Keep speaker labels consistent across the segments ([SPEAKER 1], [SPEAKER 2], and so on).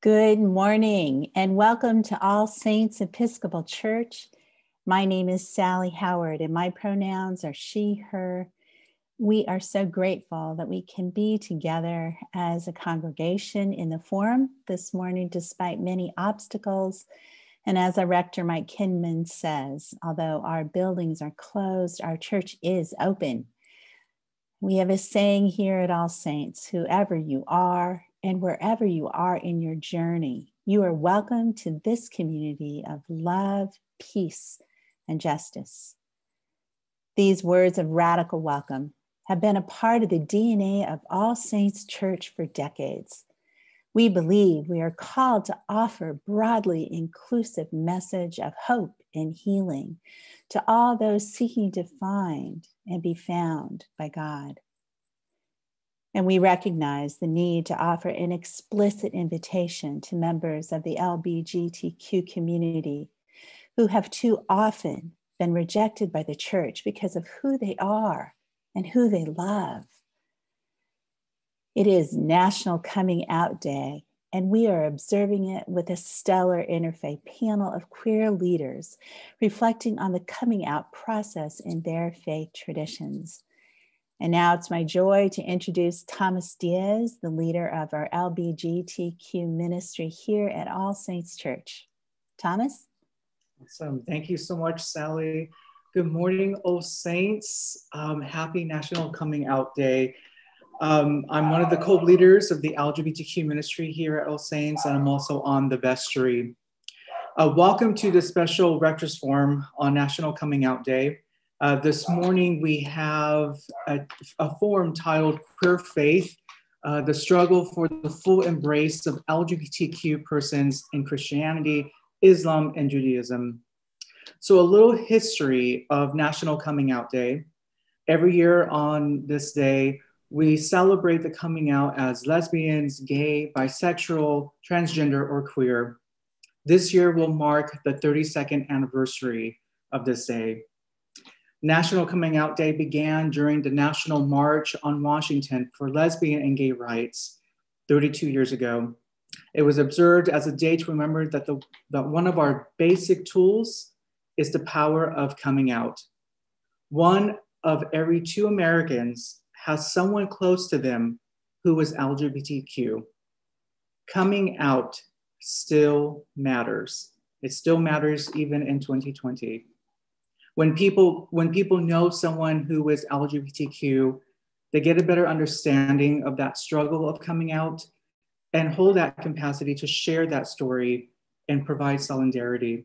[SPEAKER 1] Good morning and welcome to All Saints Episcopal Church. My name is Sally Howard and my pronouns are she, her. We are so grateful that we can be together as a congregation in the forum this morning, despite many obstacles. And as our rector, Mike Kinman, says, although our buildings are closed, our church is open. We have a saying here at All Saints whoever you are, and wherever you are in your journey, you are welcome to this community of love, peace, and justice. These words of radical welcome have been a part of the DNA of All Saints Church for decades. We believe we are called to offer broadly inclusive message of hope and healing to all those seeking to find and be found by God. And we recognize the need to offer an explicit invitation to members of the LBGTQ community who have too often been rejected by the church because of who they are and who they love. It is National Coming Out Day, and we are observing it with a stellar interfaith panel of queer leaders reflecting on the coming out process in their faith traditions. And now it's my joy to introduce Thomas Diaz, the leader of our LBGTQ ministry here at All Saints Church. Thomas?
[SPEAKER 2] Awesome. Thank you so much, Sally. Good morning, All Saints. Um, happy National Coming Out Day. Um, I'm one of the co-leaders of the LGBTQ ministry here at All Saints, and I'm also on the vestry. Uh, welcome to the special Rectors Forum on National Coming Out Day. Uh, this morning we have a, a forum titled Queer Faith, uh, the struggle for the full embrace of LGBTQ persons in Christianity, Islam, and Judaism. So a little history of National Coming Out Day. Every year on this day, we celebrate the coming out as lesbians, gay, bisexual, transgender, or queer. This year will mark the 32nd anniversary of this day. National Coming Out Day began during the National March on Washington for lesbian and gay rights 32 years ago. It was observed as a day to remember that, the, that one of our basic tools is the power of coming out. One of every two Americans has someone close to them who is LGBTQ. Coming out still matters. It still matters even in 2020 when people when people know someone who is lgbtq they get a better understanding of that struggle of coming out and hold that capacity to share that story and provide solidarity.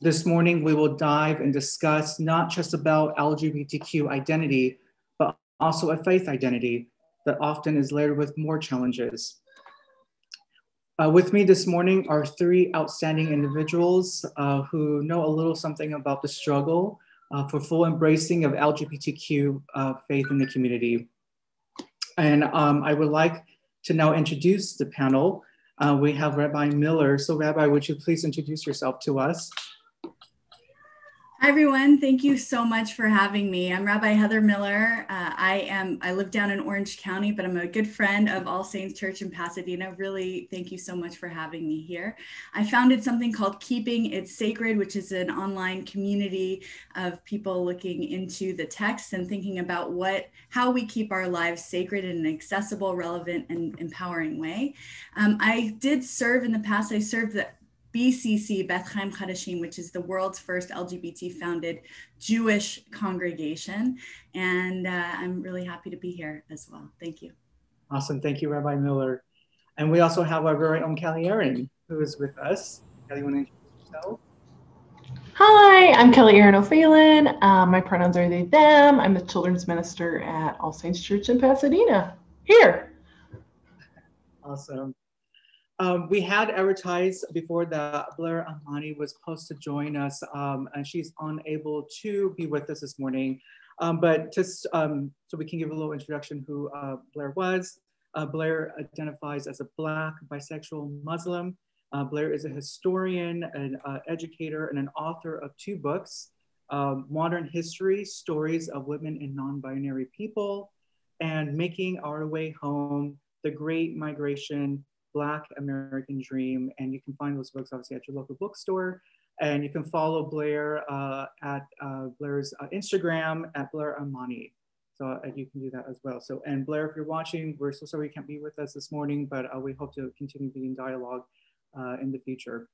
[SPEAKER 2] This morning we will dive and discuss not just about lgbtq identity but also a faith identity that often is layered with more challenges uh, with me this morning are three outstanding individuals uh, who know a little something about the struggle uh, for full embracing of LGBTQ uh, faith in the community. And um, I would like to now introduce the panel. Uh, we have Rabbi Miller. So Rabbi, would you please introduce yourself to us?
[SPEAKER 3] Hi everyone, thank you so much for having me. I'm Rabbi Heather Miller. Uh, I am I live down in Orange County, but I'm a good friend of All Saints Church in Pasadena. Really, thank you so much for having me here. I founded something called Keeping It Sacred, which is an online community of people looking into the text and thinking about what how we keep our lives sacred in an accessible, relevant, and empowering way. Um, I did serve in the past. I served the BCC, Beth Chaim Chadashim, which is the world's first LGBT founded Jewish congregation. And uh, I'm really happy to be here as well. Thank you.
[SPEAKER 2] Awesome. Thank you, Rabbi Miller. And we also have our very own Kelly Erin, who is with us. Kelly, you want to introduce yourself?
[SPEAKER 4] Hi, I'm Kelly Erin O'Phelan. Um, my pronouns are they, them. I'm the children's minister at All Saints Church in Pasadena. Here.
[SPEAKER 2] Awesome. Um, we had advertised before that Blair Imani was supposed to join us, um, and she's unable to be with us this morning. Um, but just um, so we can give a little introduction who uh, Blair was. Uh, Blair identifies as a Black bisexual Muslim. Uh, Blair is a historian, an uh, educator, and an author of two books, um, Modern History, Stories of Women and Non-Binary People, and Making Our Way Home, The Great Migration, Black American Dream. And you can find those books obviously at your local bookstore. And you can follow Blair uh, at uh, Blair's uh, Instagram at Blair Imani. So uh, you can do that as well. So, and Blair, if you're watching, we're so sorry you can't be with us this morning, but uh, we hope to continue being dialogue uh, in the future.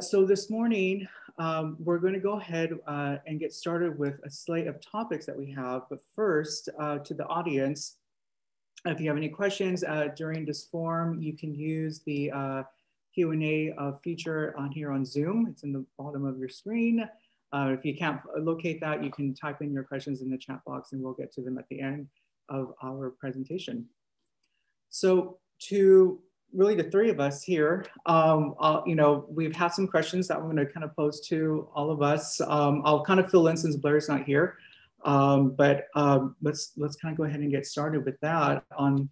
[SPEAKER 2] so this morning, um, we're going to go ahead and get started with a slate of topics that we have. But first, to the audience, if you have any questions during this forum, you can use the Q&A uh, feature on here on Zoom. It's in the bottom of your screen. Uh, if you can't locate that, you can type in your questions in the chat box and we'll get to them at the end of our presentation. So to really the three of us here, um, you know, we've had some questions that I'm gonna kind of pose to all of us. Um, I'll kind of fill in since Blair's not here, um, but um, let's, let's kind of go ahead and get started with that on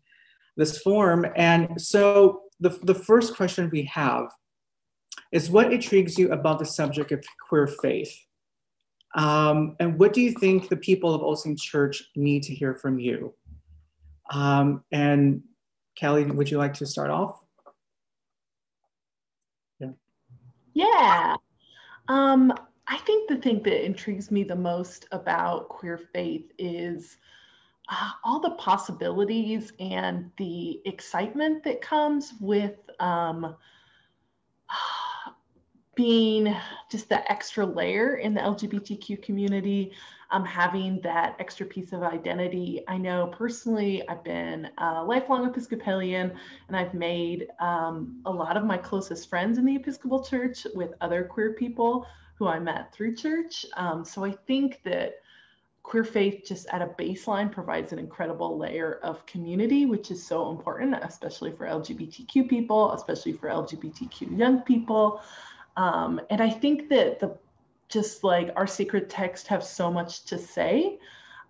[SPEAKER 2] this form. And so the, the first question we have is what intrigues you about the subject of queer faith? Um, and what do you think the people of All Saints Church need to hear from you? Um, and Kelly, would you like to start off?
[SPEAKER 4] Yeah. Yeah. I think the thing that intrigues me the most about queer faith is uh, all the possibilities and the excitement that comes with um, being just the extra layer in the LGBTQ community, um, having that extra piece of identity. I know personally, I've been a lifelong Episcopalian and I've made um, a lot of my closest friends in the Episcopal Church with other queer people who I met through church. Um, so I think that queer faith just at a baseline provides an incredible layer of community which is so important especially for lgbtq people especially for lgbtq young people um, and i think that the just like our sacred texts have so much to say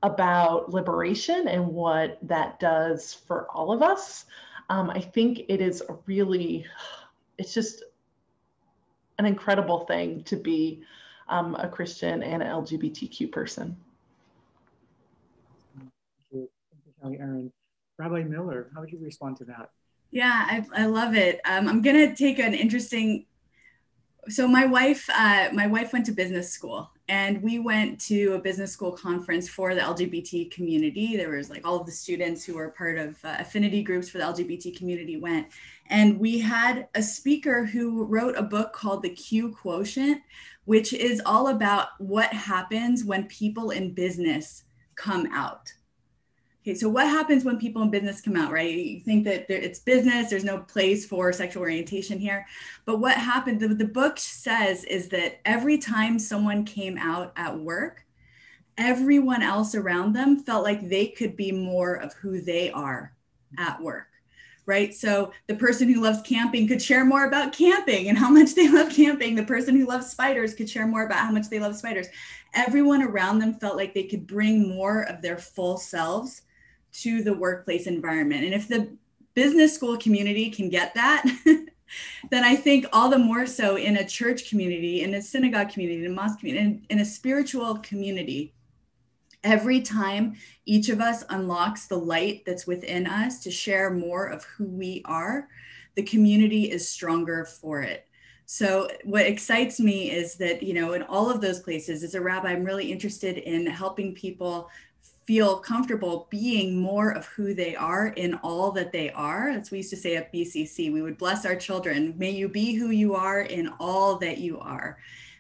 [SPEAKER 4] about liberation and what that does for all of us um, i think it is really it's just an incredible thing to be um, a christian and an lgbtq person Thank you,
[SPEAKER 2] Kelly Erin. Rabbi Miller, how would you respond to that?
[SPEAKER 3] Yeah, I, I love it. Um, I'm gonna take an interesting. So my wife, uh, my wife went to business school, and we went to a business school conference for the LGBT community. There was like all of the students who were part of uh, affinity groups for the LGBT community went, and we had a speaker who wrote a book called The Q Quotient, which is all about what happens when people in business come out Okay, so what happens when people in business come out, right? You think that it's business, there's no place for sexual orientation here. But what happened, the, the book says is that every time someone came out at work, everyone else around them felt like they could be more of who they are at work right? So the person who loves camping could share more about camping and how much they love camping. The person who loves spiders could share more about how much they love spiders. Everyone around them felt like they could bring more of their full selves to the workplace environment. And if the business school community can get that, then I think all the more so in a church community, in a synagogue community, in a mosque community, in, in a spiritual community, every time each of us unlocks the light that's within us to share more of who we are, the community is stronger for it. So what excites me is that, you know, in all of those places as a rabbi, I'm really interested in helping people feel comfortable being more of who they are in all that they are. As we used to say at BCC, we would bless our children. May you be who you are in all that you are,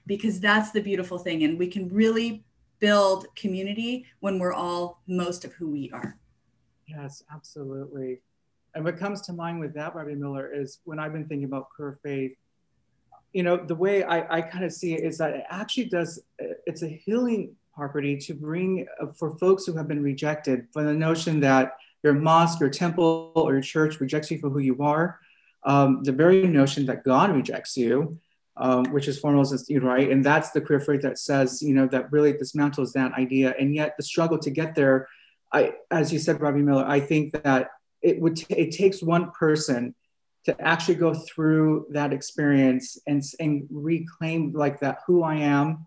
[SPEAKER 3] because that's the beautiful thing. And we can really build community when we're all most of who we are.
[SPEAKER 2] Yes, absolutely. And what comes to mind with that, Rabbi Miller, is when I've been thinking about queer faith, you know, the way I, I kind of see it is that it actually does, it's a healing property to bring uh, for folks who have been rejected from the notion that your mosque, your temple, or your church rejects you for who you are. Um, the very notion that God rejects you, um, which is foremost, right? And that's the queer faith that says, you know, that really dismantles that idea. And yet the struggle to get there, I, as you said, Rabbi Miller, I think that it would, t- it takes one person to actually go through that experience and, and reclaim like that, who I am,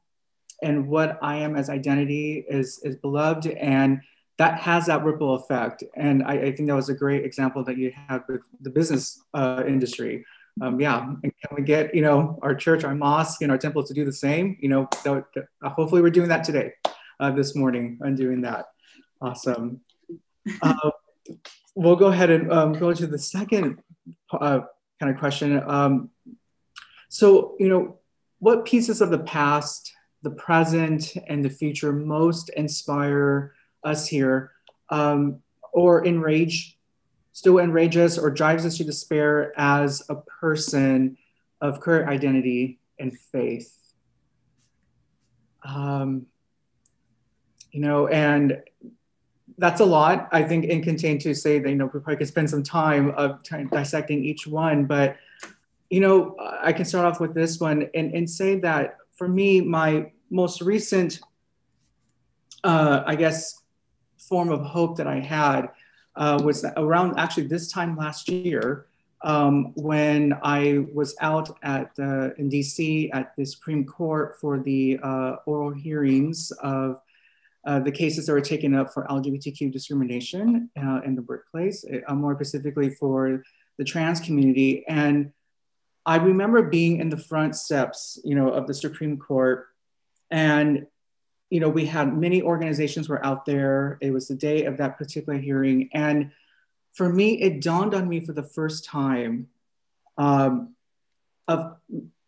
[SPEAKER 2] and what I am as identity is, is beloved. And that has that ripple effect. And I, I think that was a great example that you had with the business uh, industry. Um, yeah, and can we get you know our church, our mosque, and our temple to do the same? You know, that, that, hopefully we're doing that today, uh, this morning, and doing that. Awesome. Uh, we'll go ahead and um, go to the second uh, kind of question. Um, so, you know, what pieces of the past, the present, and the future most inspire us here, um, or enrage, still enrages or drives us to despair as a person of current identity and faith? Um, you know, and that's a lot, I think, in contained to say that, you know, we probably could spend some time of dissecting each one, but, you know, I can start off with this one and, and say that for me, my most recent, uh, I guess, form of hope that I had uh, was around actually this time last year um, when I was out at uh, in DC at the Supreme Court for the uh, oral hearings of uh, the cases that were taken up for LGBTQ discrimination uh, in the workplace, uh, more specifically for the trans community. And I remember being in the front steps, you know, of the Supreme Court, and you know, we had many organizations were out there. It was the day of that particular hearing, and for me, it dawned on me for the first time um, of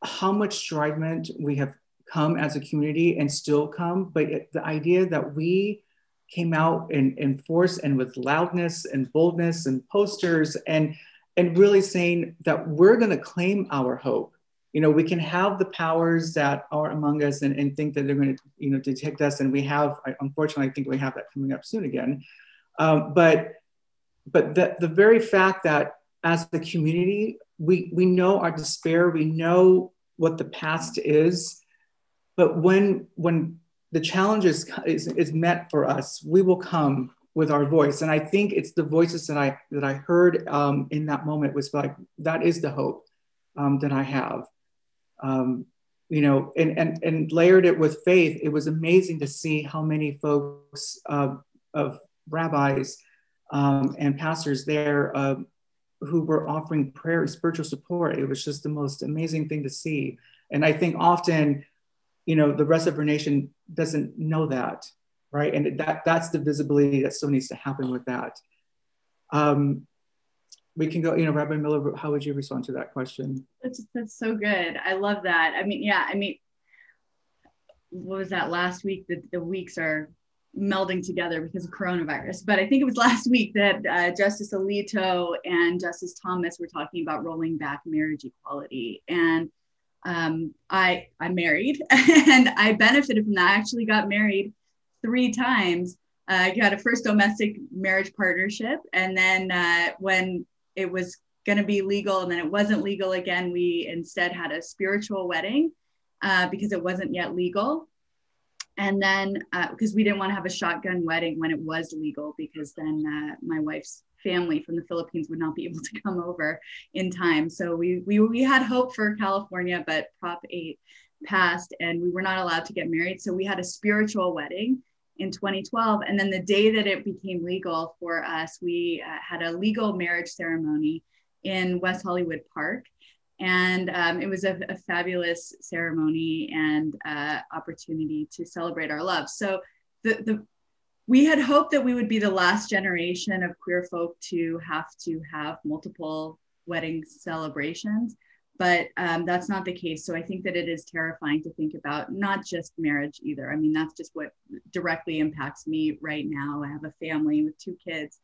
[SPEAKER 2] how much strident we have come as a community and still come, but it, the idea that we came out in, in force and with loudness and boldness and posters and and really saying that we're going to claim our hope you know we can have the powers that are among us and, and think that they're going to you know detect us and we have unfortunately i think we have that coming up soon again um, but but the, the very fact that as the community we we know our despair we know what the past is but when when the challenge is, is, is met for us, we will come with our voice. And I think it's the voices that I that I heard um, in that moment was like that is the hope um, that I have. Um, you know, and, and and layered it with faith. It was amazing to see how many folks uh, of rabbis um, and pastors there uh, who were offering prayer and spiritual support. It was just the most amazing thing to see. And I think often you know the rest of our nation doesn't know that right and that that's the visibility that still needs to happen with that um, we can go you know rabbi miller how would you respond to that question?
[SPEAKER 3] That's, that's so good. I love that. I mean yeah i mean what was that last week that the weeks are melding together because of coronavirus? But i think it was last week that uh, justice alito and justice thomas were talking about rolling back marriage equality. And um, I I'm married and I benefited from that. I actually got married three times. Uh, I got a first domestic marriage partnership, and then uh, when it was going to be legal, and then it wasn't legal again, we instead had a spiritual wedding uh, because it wasn't yet legal. And then because uh, we didn't want to have a shotgun wedding when it was legal, because then uh, my wife's family from the Philippines would not be able to come over in time. So we, we, we had hope for California, but Prop 8 passed and we were not allowed to get married. So we had a spiritual wedding in 2012. And then the day that it became legal for us, we uh, had a legal marriage ceremony in West Hollywood Park. And um, it was a, a, fabulous ceremony and uh, opportunity to celebrate our love. So the, the we had hoped that we would be the last generation of queer folk to have to have multiple wedding celebrations but um, that's not the case. So i think that it is terrifying to think about not just marriage either. I mean that's just what directly impacts me right now. I have a family with two kids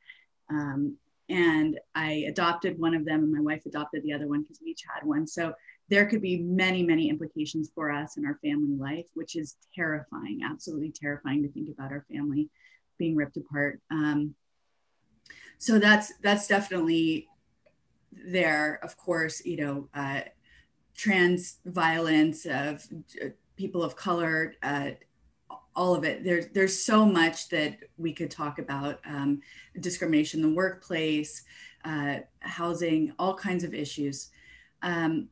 [SPEAKER 3] um, and i adopted one of them and my wife adopted the other one because we each had one. So there could be many many implications for us in our family life which is terrifying absolutely terrifying to think about our family being ripped apart. Um, so that's that's definitely there. Of course, you know, uh, trans violence of uh, people of color, uh, all of it. There's there's so much that we could talk about. Um, discrimination in the workplace, uh, housing, all kinds of issues. Um,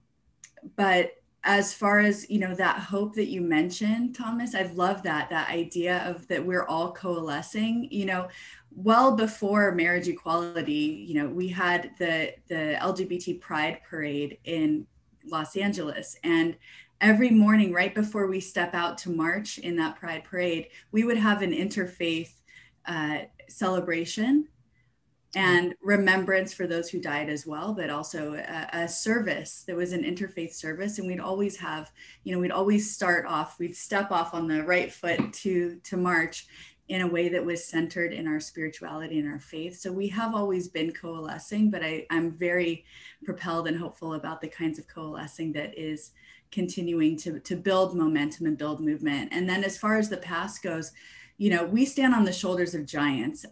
[SPEAKER 3] but as far as you know that hope that you mentioned thomas i love that that idea of that we're all coalescing you know well before marriage equality you know we had the the lgbt pride parade in los angeles. And every morning right before we step out to march in that pride parade we would have an interfaith uh, celebration Mm-hmm. and remembrance for those who died as well but also a, a, service there was an interfaith service. And we'd always have you know we'd always start off we'd step off on the right foot to to march in a way that was centered in our spirituality and our faith. So we have always been coalescing but I, i'm very propelled and hopeful about the kinds of coalescing that is continuing to, to build momentum and build movement. And then as far as the past goes you know we stand on the shoulders of giants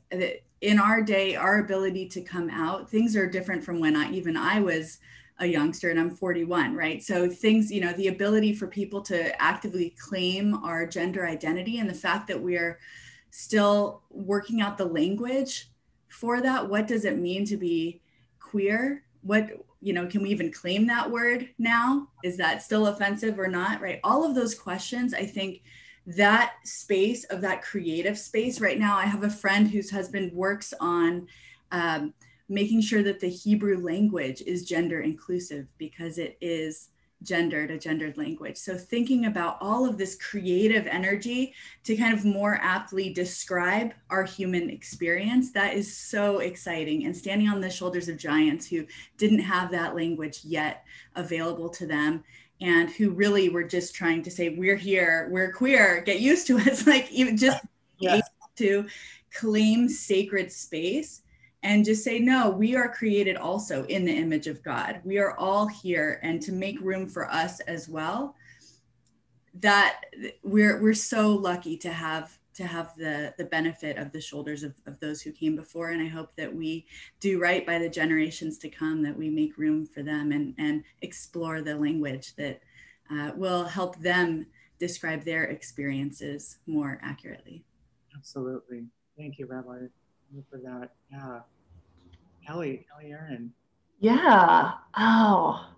[SPEAKER 3] in our day our ability to come out things are different from when i even i was a youngster and i'm 41 right? So things you know the ability for people to actively claim our gender identity and the fact that we're still working out the language for that what does it mean to be queer? What you know can we even claim that word now? Is that still offensive or not right? All of those questions i think that space of that creative space right now i have a friend whose husband works on um, making sure that the hebrew language is gender inclusive because it is gendered a gendered language. So thinking about all of this creative energy to kind of more aptly describe our human experience that is so exciting. And standing on the shoulders of giants who didn't have that language yet available to them and who really were just trying to say we're here we're queer get used to us like even just yeah. to claim sacred space and just say no we are created also in the image of god. We are all here. And to make room for us as well that we're we're so lucky to have to have the the benefit of the shoulders of, of those who came before. And i hope that we do right by the generations to come that we make room for them and and explore the language that uh, will help them describe their experiences more accurately.
[SPEAKER 2] Absolutely. Thank you rabbi for that. Yeah. Kelly kelly erin.
[SPEAKER 4] Yeah. Oh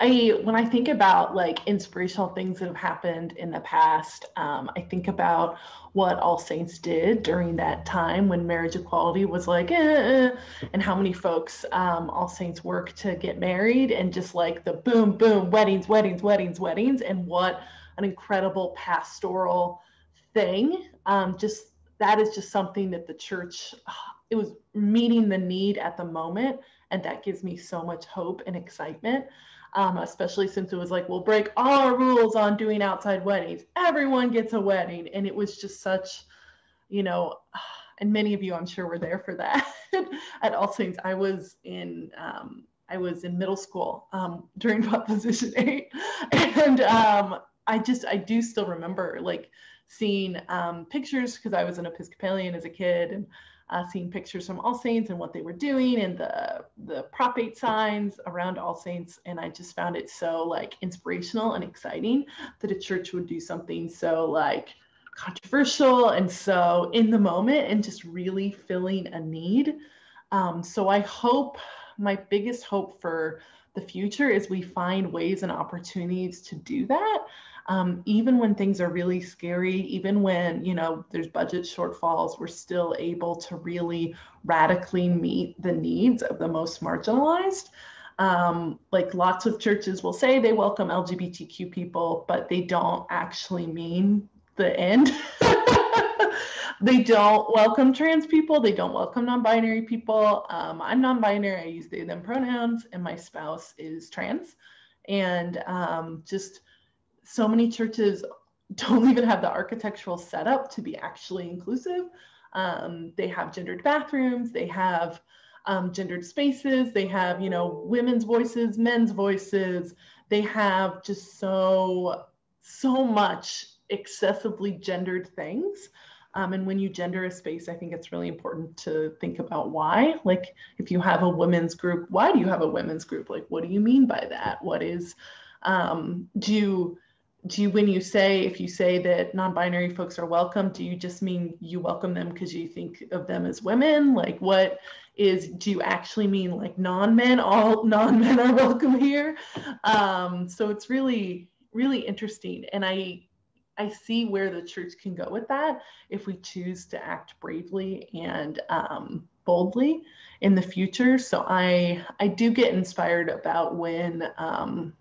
[SPEAKER 4] I when I think about like inspirational things that have happened in the past, um, I think about what All Saints did during that time when marriage equality was like, eh, eh, and how many folks um, All Saints work to get married, and just like the boom, boom, weddings, weddings, weddings, weddings, and what an incredible pastoral thing. Um, just that is just something that the church, it was meeting the need at the moment, and that gives me so much hope and excitement um, especially since it was like, we'll break all our rules on doing outside weddings. Everyone gets a wedding. And it was just such, you know, and many of you, I'm sure, were there for that at All Saints. I was in, um, I was in middle school um, during Proposition 8. And um, I just, I do still remember like seeing um, pictures because I was an Episcopalian as a kid and uh, seeing pictures from All Saints and what they were doing and the the Prop 8 signs around All Saints. And I just found it so like inspirational and exciting that a church would do something so like controversial and so in the moment and just really filling a need. Um, so I hope my biggest hope for the future is we find ways and opportunities to do that um, even when things are really scary, even when you know there's budget shortfalls, we're still able to really radically meet the needs of the most marginalized. Um, like lots of churches will say they welcome LGBTQ people, but they don't actually mean the end. they don't welcome trans people. They don't welcome non-binary people. Um, I'm non-binary. I use they them pronouns, and my spouse is trans. And um, just so many churches don't even have the architectural setup to be actually inclusive. Um, they have gendered bathrooms, they have um, gendered spaces, they have, you know, women's voices, men's voices. They have just so, so much excessively gendered things. Um, and when you gender a space, I think it's really important to think about why. Like, if you have a women's group, why do you have a women's group? Like, what do you mean by that? What is, um, do you, do you when you say if you say that non-binary folks are welcome do you just mean you welcome them because you think of them as women like what is do you actually mean like non-men all non-men are welcome here um, so it's really really interesting. And I I see where the church can go with that if we choose to act bravely and um, boldly in the future. So I I do get inspired about when um,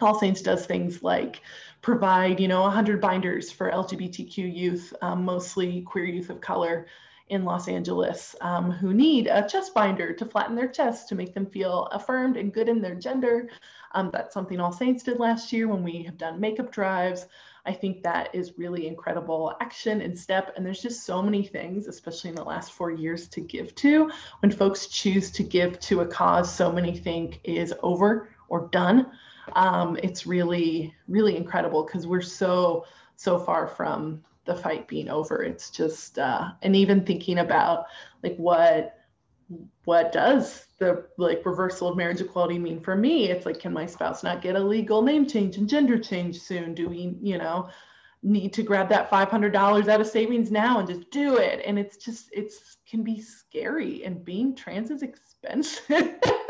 [SPEAKER 4] All Saints does things like provide you know 100 binders for LGBTQ youth, um, mostly queer youth of color in Los Angeles um, who need a chest binder to flatten their chest to make them feel affirmed and good in their gender. Um, that's something All Saints did last year when we have done makeup drives. I think that is really incredible action and step. And there's just so many things, especially in the last four years, to give to. When folks choose to give to a cause so many think is over or done, um, it's really, really incredible because we're so, so far from the fight being over. It's just, uh, and even thinking about like what what does the like reversal of marriage equality mean for me? It's like can my spouse not get a legal name change and gender change soon? Do we you know need to grab that $500 out of savings now and just do it? And it's just it's can be scary and being trans is expensive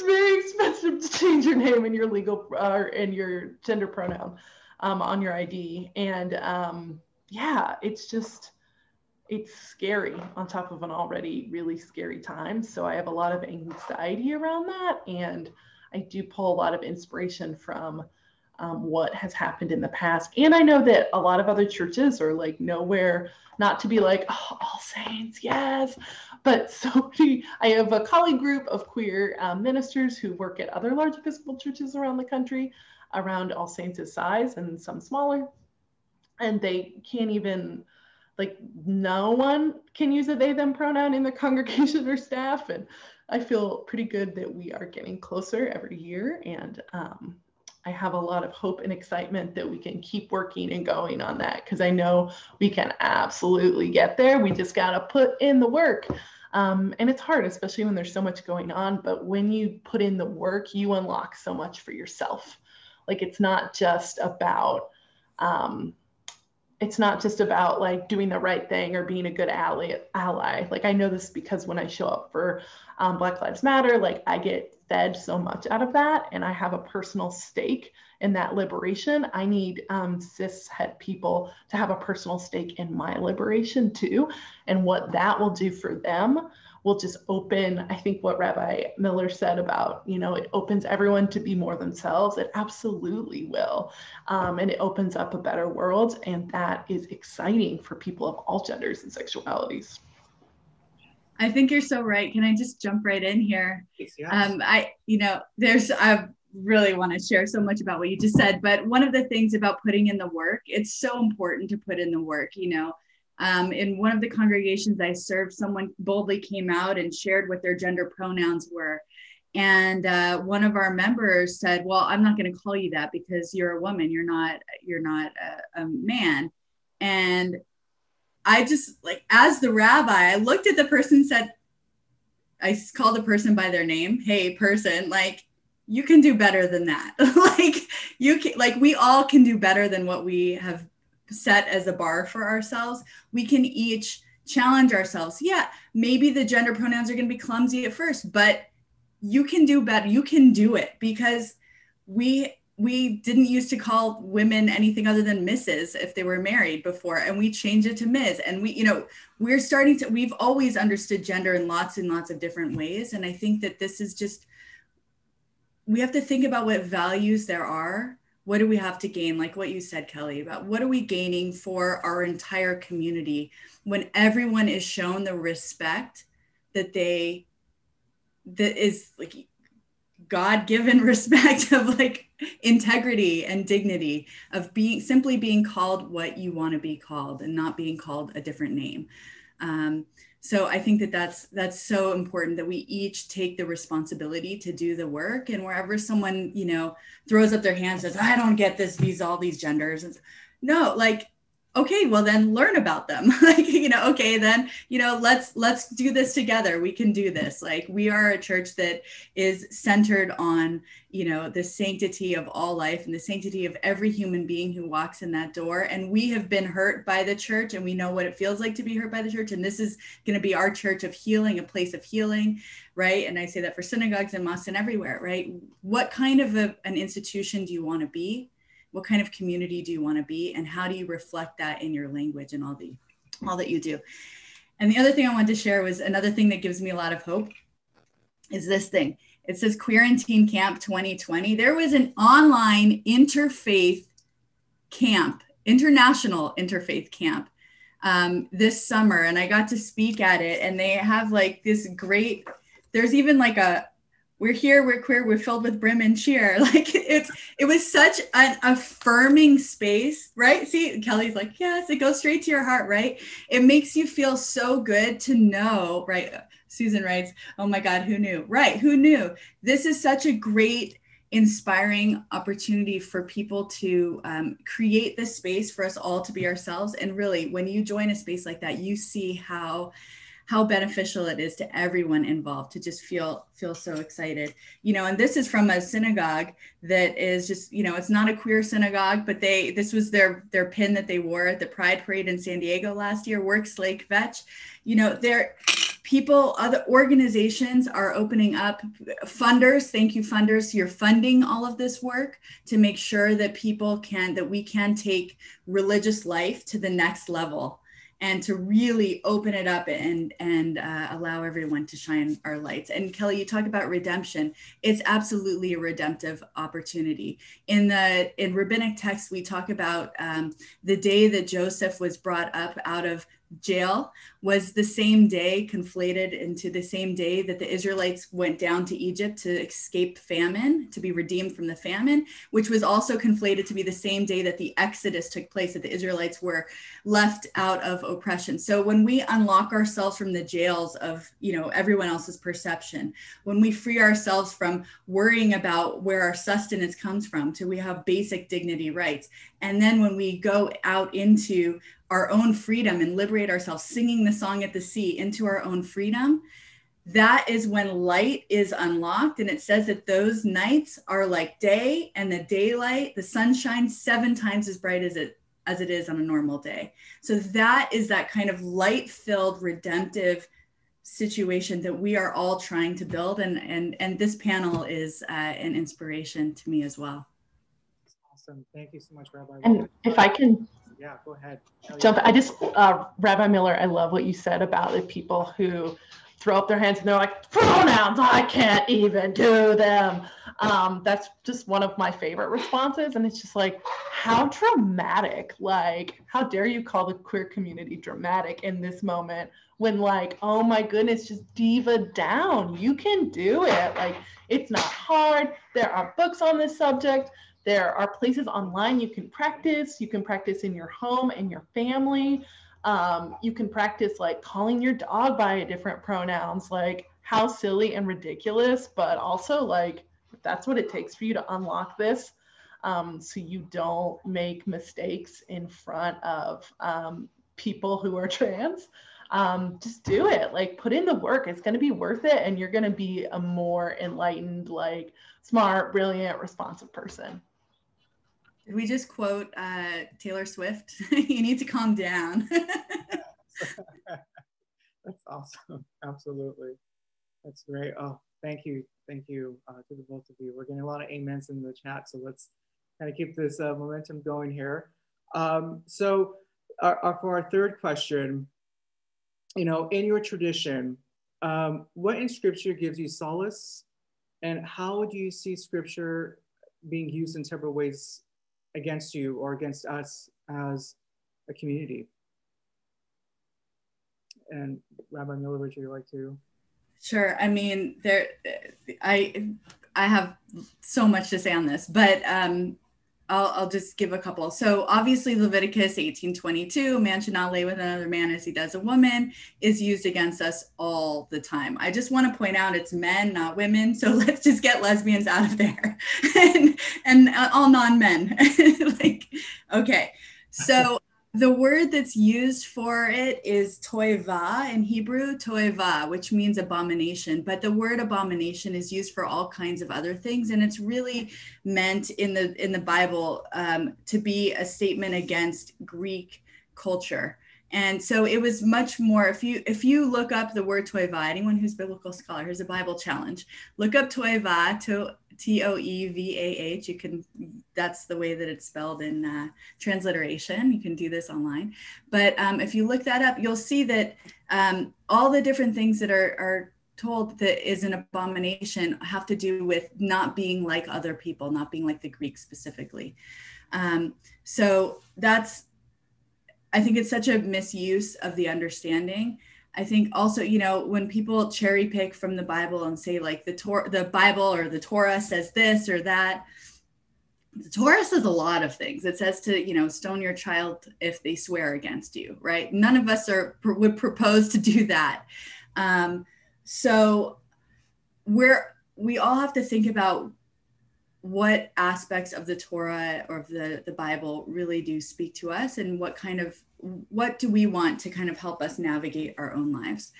[SPEAKER 4] it's very expensive to change your name and your legal uh, and your gender pronoun um, on your id and um, yeah it's just it's scary on top of an already really scary time. So I have a lot of anxiety around that. And I do pull a lot of inspiration from um, what has happened in the past. And I know that a lot of other churches are like nowhere, not to be like, oh, all saints, yes. But so many, I have a colleague group of queer um, ministers who work at other large Episcopal churches around the country, around All Saints' size and some smaller. And they can't even like no one can use a they them pronoun in the congregation or staff and i feel pretty good that we are getting closer every year and um, i have a lot of hope and excitement that we can keep working and going on that because i know we can absolutely get there. We just got to put in the work. Um, and it's hard especially when there's so much going on but when you put in the work you unlock so much for yourself. Like it's not just about um, it's not just about like doing the right thing or being a good ally ally. Like i know this because when i show up for um, black lives matter like i get fed so much out of that and i have a personal stake in that liberation. I need um, cis het people to have a personal stake in my liberation too and what that will do for them will just open i think what rabbi miller said about you know it opens everyone to be more themselves. It absolutely will. Um, and it opens up a better world and that is exciting for people of all genders and sexualities
[SPEAKER 3] i think you're so right can i just jump right in here yes. um, i you know there's i really want to share so much about what you just said but one of the things about putting in the work it's so important to put in the work you know um, in one of the congregations I served, someone boldly came out and shared what their gender pronouns were. And uh, one of our members said, "Well, I'm not going to call you that because you're a woman. You're not. You're not a, a man." And I just like, as the rabbi, I looked at the person, said, I called the person by their name. Hey, person, like you can do better than that. like you can, like we all can do better than what we have set as a bar for ourselves, we can each challenge ourselves. Yeah, maybe the gender pronouns are going to be clumsy at first, but you can do better. You can do it because we we didn't used to call women anything other than Mrs. if they were married before, and we changed it to Ms. And we, you know, we're starting to. We've always understood gender in lots and lots of different ways, and I think that this is just we have to think about what values there are what do we have to gain like what you said kelly about what are we gaining for our entire community when everyone is shown the respect that they that is like god-given respect of like integrity and dignity of being simply being called what you want to be called and not being called a different name. Um, so i think that that's that's so important that we each take the responsibility to do the work. And wherever someone you know throws up their hands says i don't get this these all these genders no like okay well then learn about them. Like you know okay then you know let's let's do this together. We can do this. Like we are a church that is centered on you know the sanctity of all life and the sanctity of every human being who walks in that door. And we have been hurt by the church and we know what it feels like to be hurt by the church. And this is going to be our church of healing a place of healing right? And i say that for synagogues and mosques and everywhere right? What kind of a, an institution do you want to be what kind of community do you want to be and how do you reflect that in your language and all the all that you do? And the other thing i wanted to share was another thing that gives me a lot of hope is this thing. It says quarantine camp 2020 there was an online interfaith camp international interfaith camp um, this summer and i got to speak at it and they have like this great there's even like a we're here, we're queer, we're filled with brim and cheer. Like it's it was such an affirming space, right? See, Kelly's like, yes, it goes straight to your heart, right? It makes you feel so good to know, right? Susan writes, oh my God, who knew? Right, who knew? This is such a great inspiring opportunity for people to um, create this space for us all to be ourselves and really when you join a space like that you see how how beneficial it is to everyone involved to just feel feel so excited. You know and this is from a synagogue that is just you know it's not a queer synagogue but they this was their their pin that they wore at the pride parade in san diego last year works lake vetch. You know they're people other organizations are opening up funders thank you funders you're funding all of this work to make sure that people can that we can take religious life to the next level and to really open it up and and uh, allow everyone to shine our lights. And kelly you talk about redemption. It's absolutely a redemptive opportunity. In the in rabbinic text we talk about um, the day that joseph was brought up out of jail was the same day conflated into the same day that the Israelites went down to Egypt to escape famine, to be redeemed from the famine, which was also conflated to be the same day that the Exodus took place, that the Israelites were left out of oppression. So when we unlock ourselves from the jails of, you know, everyone else's perception, when we free ourselves from worrying about where our sustenance comes from, to we have basic dignity rights, and then when we go out into our own freedom and liberate ourselves, singing the song at the sea into our own freedom, that is when light is unlocked. And it says that those nights are like day and the daylight, the sunshine seven times as bright as it as it is on a normal day. So that is that kind of light-filled redemptive situation that we are all trying to build and and and this panel is uh, an inspiration to me as well
[SPEAKER 2] awesome thank you so much rabbi
[SPEAKER 4] and if i can
[SPEAKER 2] yeah, go ahead.
[SPEAKER 4] Jump. I just, uh, Rabbi Miller, I love what you said about the people who throw up their hands and they're like, pronouns, I can't even do them. Um, that's just one of my favorite responses. And it's just like, how dramatic, like, how dare you call the queer community dramatic in this moment when, like, oh my goodness, just diva down. You can do it. Like, it's not hard. There are books on this subject. There are places online you can practice. You can practice in your home and your family. Um, you can practice like calling your dog by different pronouns, like how silly and ridiculous, but also like that's what it takes for you to unlock this um, so you don't make mistakes in front of um, people who are trans. Um, just do it. Like put in the work. It's going to be worth it, and you're going to be a more enlightened, like smart, brilliant, responsive person.
[SPEAKER 3] We just quote uh, Taylor Swift? you need to calm down.
[SPEAKER 2] That's awesome. Absolutely. That's great. Oh, thank you. Thank you uh, to the both of you. We're getting a lot of amens in the chat, so let's kind of keep this uh, momentum going here. Um, so, our, our, for our third question, you know, in your tradition, um, what in Scripture gives you solace, and how do you see Scripture being used in several ways against you or against us as a community. And Rabbi Miller, would you like to?
[SPEAKER 3] Sure. I mean, there, I, I have so much to say on this, but um, I'll, I'll just give a couple. So obviously Leviticus 18:22, a man should not lay with another man as he does a woman, is used against us all the time. I just want to point out it's men, not women. So let's just get lesbians out of there, and and uh, all non-men. like, okay. So the word that's used for it is toiva in Hebrew, toiva, which means abomination. But the word abomination is used for all kinds of other things, and it's really meant in the in the Bible um, to be a statement against Greek culture. And so it was much more. If you if you look up the word toiva, anyone who's biblical scholar, here's a Bible challenge: look up toiva to T O E V A H. You can, that's the way that it's spelled in uh, transliteration. You can do this online. But um, if you look that up, you'll see that um, all the different things that are, are told that is an abomination have to do with not being like other people, not being like the Greeks specifically. Um, so that's, I think it's such a misuse of the understanding. I think also, you know, when people cherry pick from the Bible and say like the Torah, the Bible or the Torah says this or that, the Torah says a lot of things. It says to, you know, stone your child if they swear against you, right? None of us are would propose to do that. Um, so we're we all have to think about what aspects of the Torah or of the, the Bible really do speak to us and what kind of what do we want to kind of help us navigate our own lives.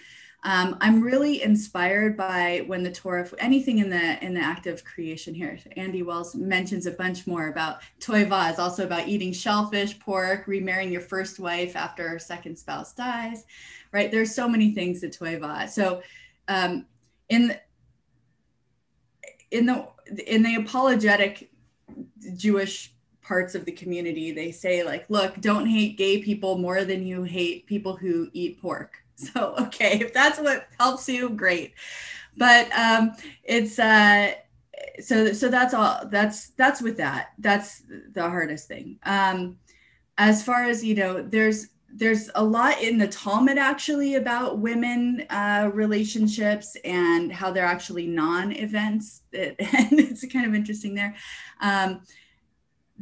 [SPEAKER 3] Um, I'm really inspired by when the Torah, anything in the in the act of creation here. Andy Wells mentions a bunch more about toiva is also about eating shellfish, pork, remarrying your first wife after her second spouse dies, right? There's so many things to toiva. So um, in in the in the apologetic Jewish parts of the community, they say like, look, don't hate gay people more than you hate people who eat pork. So okay, if that's what helps you, great. But um, it's uh, so so that's all. That's that's with that. That's the hardest thing. Um, as far as you know, there's there's a lot in the Talmud actually about women uh, relationships and how they're actually non-events. and it's kind of interesting there. Um,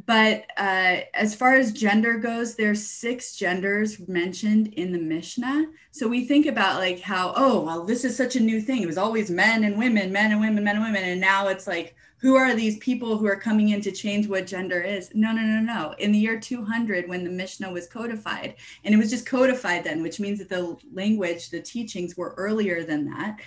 [SPEAKER 3] but uh, as far as gender goes, there's six genders mentioned in the Mishnah. So we think about like how, oh, well, this is such a new thing. It was always men and women, men and women, men and women, and now it's like who are these people who are coming in to change what gender is? No, no, no, no. In the year 200, when the Mishnah was codified, and it was just codified then, which means that the language, the teachings were earlier than that.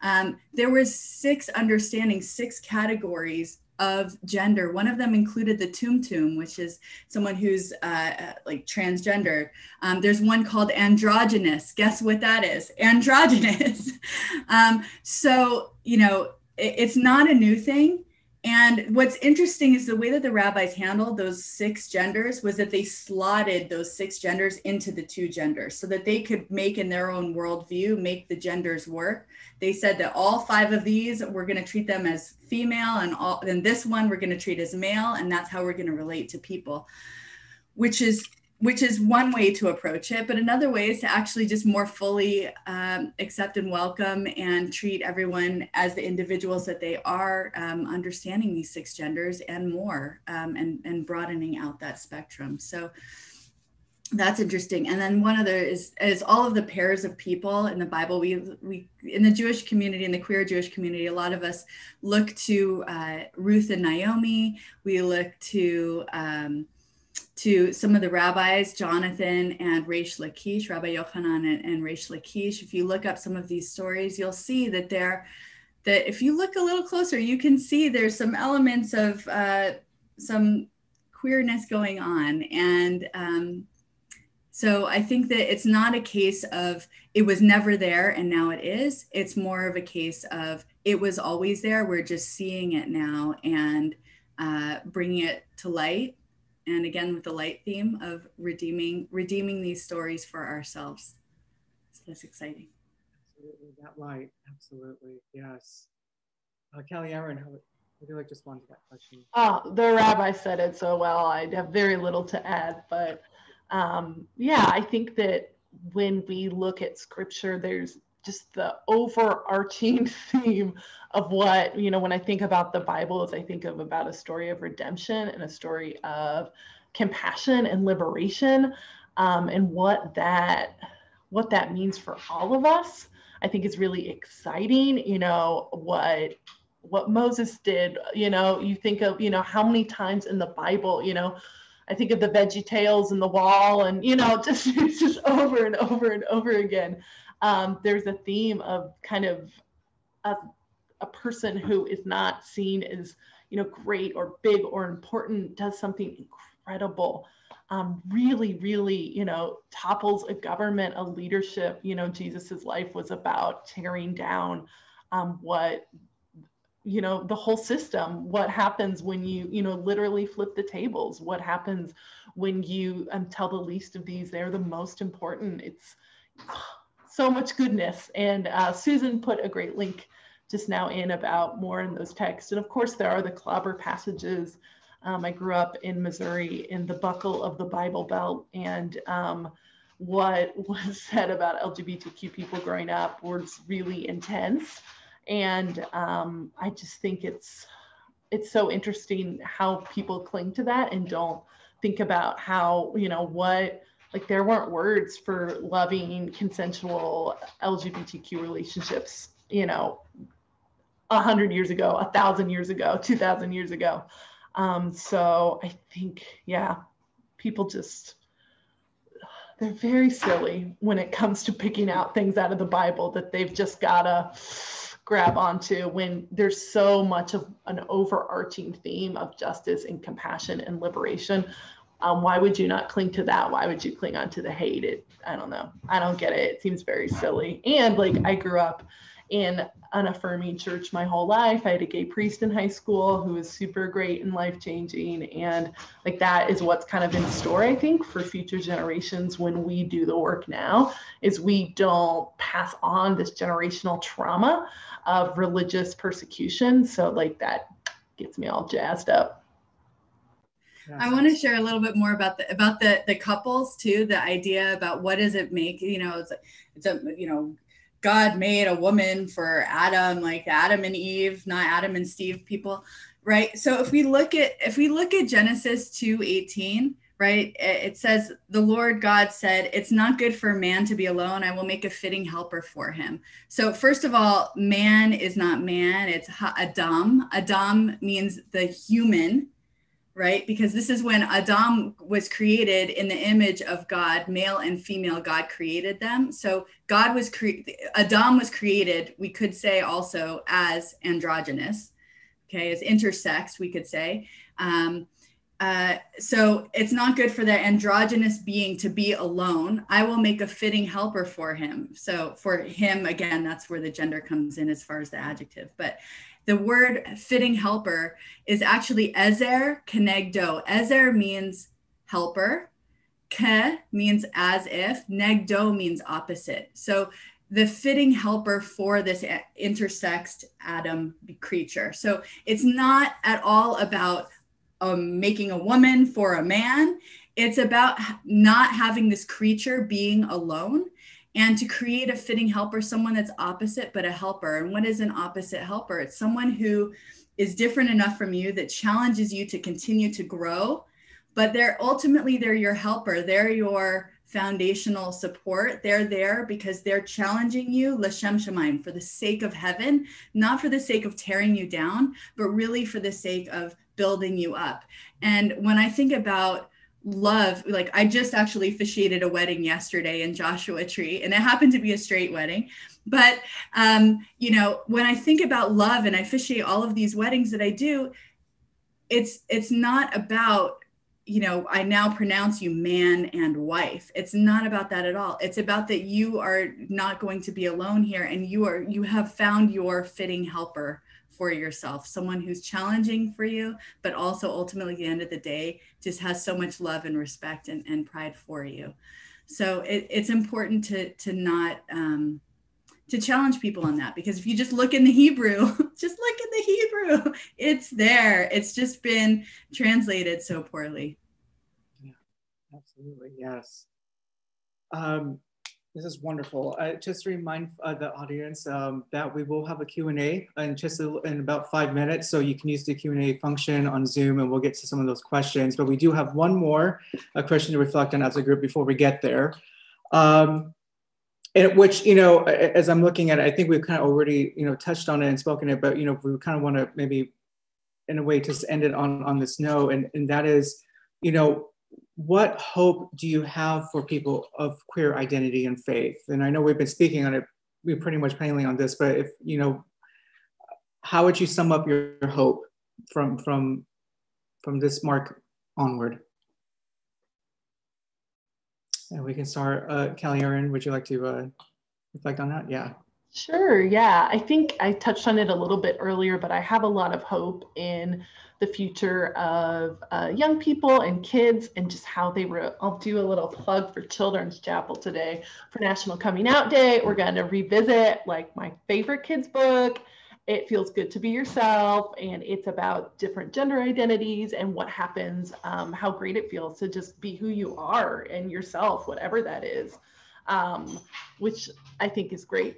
[SPEAKER 3] Um, there was six understandings, six categories of gender. One of them included the tumtum, which is someone who's uh, uh, like transgender. Um, there's one called androgynous. Guess what that is? Androgynous. um, so, you know, it, it's not a new thing. And what's interesting is the way that the rabbis handled those six genders was that they slotted those six genders into the two genders so that they could make in their own worldview, make the genders work. They said that all five of these, we're going to treat them as female, and all, and this one we're going to treat as male, and that's how we're going to relate to people, which is which is one way to approach it. But another way is to actually just more fully um, accept and welcome and treat everyone as the individuals that they are, um, understanding these six genders and more, um, and, and broadening out that spectrum. So that's interesting. And then one other is is all of the pairs of people in the Bible. We we in the Jewish community, in the queer Jewish community, a lot of us look to uh, Ruth and Naomi. We look to um, to some of the rabbis, Jonathan and Reish Lakish, Rabbi Yochanan and, and Reish Lakish. If you look up some of these stories, you'll see that they're that if you look a little closer, you can see there's some elements of uh, some queerness going on. And um, so I think that it's not a case of it was never there and now it is. It's more of a case of it was always there. We're just seeing it now and uh, bringing it to light and again with the light theme of redeeming redeeming these stories for ourselves. So that's exciting.
[SPEAKER 2] Absolutely that light absolutely yes. Uh, kelly erin how would you like to respond to that question?
[SPEAKER 4] Oh the rabbi said it so well i have very little to add but um, yeah i think that when we look at scripture there's just the overarching theme of what you know when i think about the bible is i think of about a story of redemption and a story of compassion and liberation um, and what that what that means for all of us i think is really exciting you know what what moses did you know you think of you know how many times in the bible you know I think of the Veggie Tales and the wall, and you know, just just over and over and over again. Um, there's a theme of kind of a, a person who is not seen as you know great or big or important does something incredible um, really really you know topples a government a leadership you know jesus's life was about tearing down um, what you know the whole system. What happens when you you know literally flip the tables? What happens when you um, tell the least of these they're the most important? It's so much goodness. And uh, susan put a great link just now in about more in those texts. And of course there are the clobber passages. Um, i grew up in missouri in the buckle of the bible belt. And um, what was said about lgbtq people growing up was really intense. And um, i just think it's it's so interesting how people cling to that and don't think about how you know what like there weren't words for loving consensual lgbtq relationships you know a hundred years ago a thousand years ago two thousand years ago um, so i think yeah people just they're very silly when it comes to picking out things out of the bible that they've just gotta grab onto when there's so much of an overarching theme of justice and compassion and liberation. Um, why would you not cling to that? Why would you cling on to the hate? It, I don't know. I don't get it. It seems very silly. And like I grew up in an affirming church my whole life. I had a gay priest in high school who was super great and life changing. And like that is what's kind of in store, I think, for future generations when we do the work now, is we don't pass on this generational trauma of religious persecution. So like that gets me all jazzed up.
[SPEAKER 3] I want to share a little bit more about the about the the couples too. The idea about what does it make? You know, it's it's a you know, God made a woman for Adam, like Adam and Eve, not Adam and Steve people, right? So if we look at if we look at Genesis two eighteen, right? It says, The Lord God said, It's not good for man to be alone. I will make a fitting helper for him. So, first of all, man is not man, it's Adam. Adam means the human, right? Because this is when Adam was created in the image of God, male and female, God created them. So, God was created, Adam was created, we could say also as androgynous, okay, as intersex, we could say. Um, uh, so it's not good for the androgynous being to be alone. I will make a fitting helper for him. So for him, again, that's where the gender comes in as far as the adjective. But the word fitting helper is actually ezer kenegdo. Ezer means helper. Ke means as if. Negdo means opposite. So the fitting helper for this intersexed Adam creature. So it's not at all about um, making a woman for a man. It's about not having this creature being alone and to create a fitting helper, someone that's opposite, but a helper. And what is an opposite helper? It's someone who is different enough from you that challenges you to continue to grow, but they're ultimately they're your helper. They're your foundational support. They're there because they're challenging you, Lashem Shemaim, for the sake of heaven, not for the sake of tearing you down, but really for the sake of building you up. And when I think about love, like I just actually officiated a wedding yesterday in Joshua Tree, and it happened to be a straight wedding. But um, you know, when I think about love and I officiate all of these weddings that I do, it's it's not about you know, I now pronounce you man and wife. It's not about that at all. It's about that you are not going to be alone here and you are you have found your fitting helper for yourself, someone who's challenging for you, but also ultimately at the end of the day, just has so much love and respect and, and pride for you. So it, it's important to, to not, um, to challenge people on that because if you just look in the Hebrew, just look in the Hebrew, it's there. It's just been translated so poorly.
[SPEAKER 2] Yeah, absolutely. Yes. Um, this is wonderful. Uh, just to remind uh, the audience um, that we will have a Q&A in just a, in about five minutes. So you can use the Q&A function on Zoom and we'll get to some of those questions. But we do have one more question to reflect on as a group before we get there. Um, and which, you know, as I'm looking at it, I think we've kind of already, you know, touched on it and spoken it, but, you know, we kind of want to maybe in a way just end it on, on this note. And, and that is, you know, what hope do you have for people of queer identity and faith? And I know we've been speaking on it, we're pretty much mainly on this, but if, you know, how would you sum up your, your hope from, from, from this mark onward? And we can start, uh, Kelly Erin, would you like to uh, reflect on that? Yeah.
[SPEAKER 4] Sure. Yeah. I think I touched on it a little bit earlier, but I have a lot of hope in the future of uh, young people and kids and just how they re- I'll do a little plug for Children's Chapel today for National Coming Out Day. We're going to revisit like my favorite kids book. It feels good to be yourself, and it's about different gender identities and what happens, um, how great it feels to just be who you are and yourself, whatever that is um, which I think is great.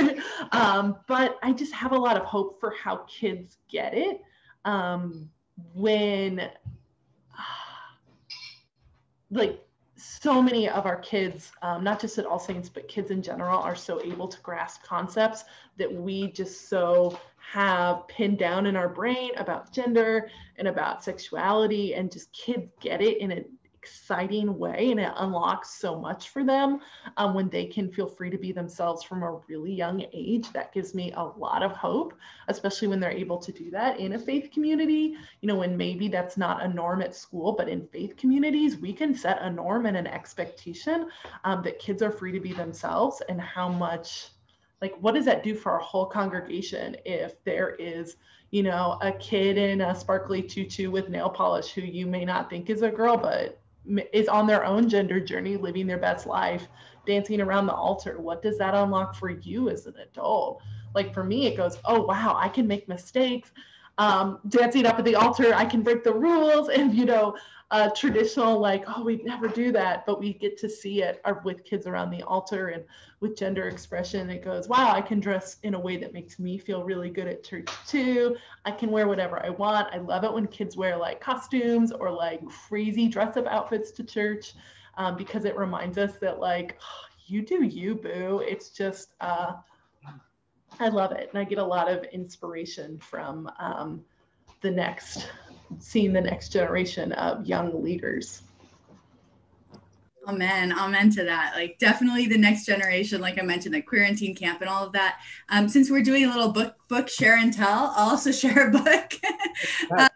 [SPEAKER 4] um, but I just have a lot of hope for how kids get it um, when, like, so many of our kids, um, not just at All Saints, but kids in general, are so able to grasp concepts that we just so have pinned down in our brain about gender and about sexuality, and just kids get it in a exciting way and it unlocks so much for them um, when they can feel free to be themselves from a really young age that gives me a lot of hope especially when they're able to do that in a faith community. You know when maybe that's not a norm at school but in faith communities we can set a norm and an expectation um, that kids are free to be themselves and how much like what does that do for our whole congregation if there is you know a kid in a sparkly tutu with nail polish who you may not think is a girl but is on their own gender journey, living their best life, dancing around the altar. What does that unlock for you as an adult? Like for me, it goes, oh, wow, I can make mistakes. Um, dancing up at the altar, I can break the rules. And, you know, uh, traditional like oh we never do that but we get to see it uh, with kids around the altar and with gender expression. It goes wow i can dress in a way that makes me feel really good at church too. I can wear whatever i want. I love it when kids wear like costumes or like crazy dress up outfits to church um, because it reminds us that like you do you boo. It's just uh, i love it and i get a lot of inspiration from um, the next seeing the next generation of young leaders.
[SPEAKER 3] Amen. Amen to that. Like definitely the next generation, like I mentioned, the quarantine camp and all of that. Um, since we're doing a little book book share and tell, I'll also share a book. uh,